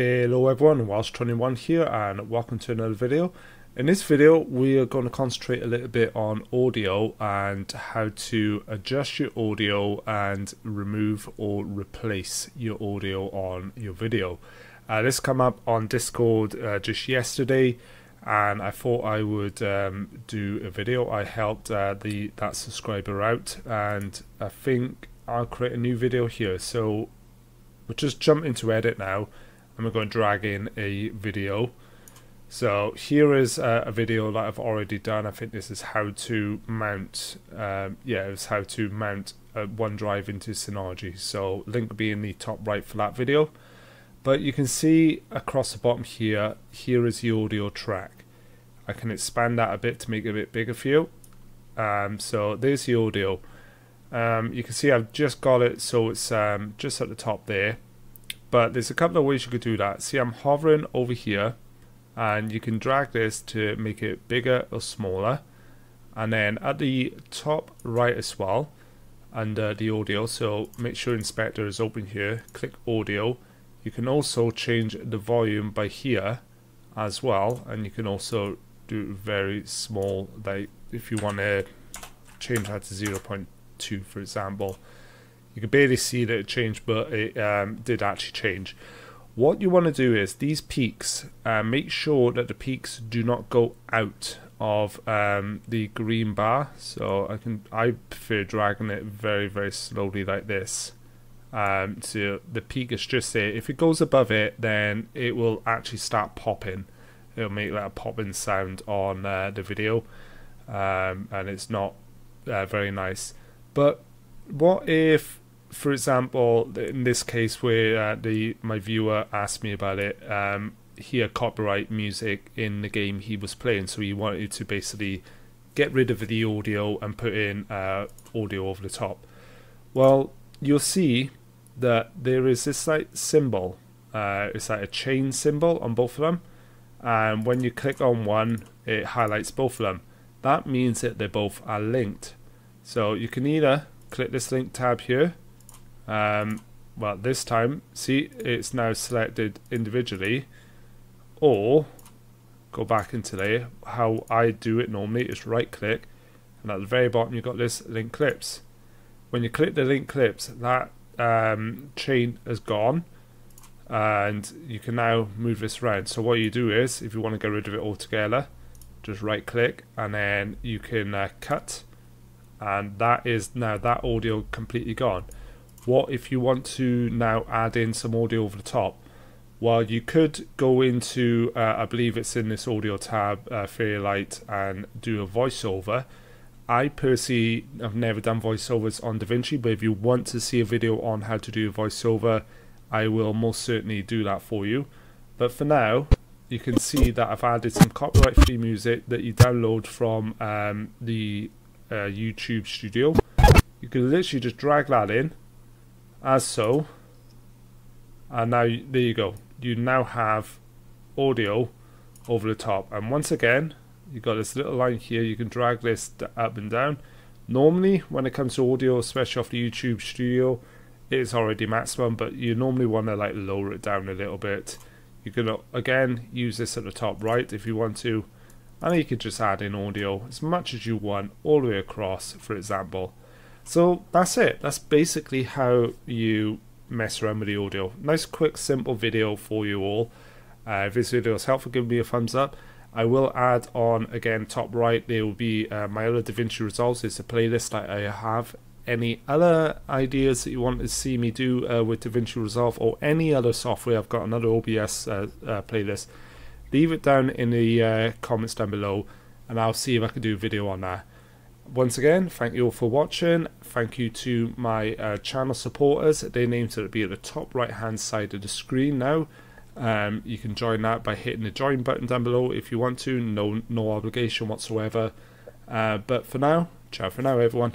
Hello everyone, WelshTony1 here and welcome to another video. In this video we are going to concentrate a little bit on audio and how to adjust your audio and remove or replace your audio on your video. Uh, this came up on Discord uh, just yesterday and I thought I would um, do a video. I helped uh, the that subscriber out and I think I'll create a new video here. So we'll just jump into edit now and we're going to drag in a video. So here is a, a, video that I've already done. I think this is how to mount, um, yeah, it's how to mount a OneDrive into Synology. So link will be in the top right for that video. But you can see across the bottom here, here is the audio track. I can expand that a bit to make it a bit bigger for you. Um, so there's the audio. Um, you can see I've just got it so it's um, just at the top there but there's a couple of ways you could do that. See, I'm hovering over here and you can drag this to make it bigger or smaller. And then at the top right as well, under the audio, so make sure inspector is open here, click audio. You can also change the volume by here as well. And you can also do very small, like if you want to change that to 0.2 for example. You can barely see that it changed, but it um, did actually change. What you want to do is these peaks, uh, make sure that the peaks do not go out of um, the green bar. So I can I prefer dragging it very very slowly like this. Um, so the peak is just there. If it goes above it, then it will actually start popping. It'll make that a popping sound on uh, the video, um, and it's not uh, very nice. But what if for example, in this case where uh, the my viewer asked me about it, um, he had copyright music in the game he was playing, so he wanted to basically get rid of the audio and put in uh, audio over the top. Well, you'll see that there is this like symbol. Uh, it's like a chain symbol on both of them, and when you click on one, it highlights both of them. That means that they both are linked. So you can either click this link tab here um, well, this time, see, it's now selected individually, or go back into there. How I do it normally is right click, and at the very bottom you've got this link clips. When you click the link clips, that um, chain is gone, and you can now move this around. So what you do is, if you want to get rid of it altogether, just right click, and then you can uh, cut, and that is now that audio completely gone. What if you want to now add in some audio over the top? Well, you could go into, uh, I believe it's in this audio tab, uh, Fairlight, and do a voiceover. I personally have never done voiceovers on DaVinci, but if you want to see a video on how to do a voiceover, I will most certainly do that for you. But for now, you can see that I've added some copyright free music that you download from um, the uh, YouTube studio. You can literally just drag that in as so and now there you go. You now have audio over the top. And once again you've got this little line here. You can drag this up and down. Normally when it comes to audio especially off the YouTube studio it is already maximum but you normally want to like lower it down a little bit. You can uh, again use this at the top right if you want to. And you can just add in audio as much as you want all the way across for example so that's it. That's basically how you mess around with the audio. Nice, quick, simple video for you all. Uh, if this video is helpful, give me a thumbs up. I will add on again top right. There will be uh, my other DaVinci Resolves. It's a playlist that I have. Any other ideas that you want to see me do uh, with DaVinci Resolve or any other software? I've got another OBS uh, uh, playlist. Leave it down in the uh, comments down below, and I'll see if I can do a video on that once again, thank you all for watching. Thank you to my uh, channel supporters. Their names will be at the top right hand side of the screen now. Um, you can join that by hitting the join button down below if you want to. No, no obligation whatsoever. Uh, but for now, ciao for now, everyone.